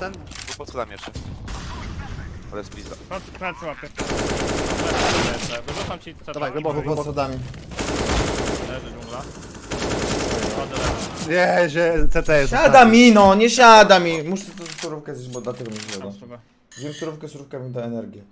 ten był pod schodami jeszcze. Ale jest pizda. Plecy łapie. Wyrzucam ci CT. Dawaj, głęboko, Pod schodami. Leży dżungla. Chodzę lewo. Nie, że CT jest. Siada mi no, nie siada mi. Muszę tę surówkę zjeść, bo dlatego mi się Mam siada. sługę. Zjem surówkę, surówka mi da energię.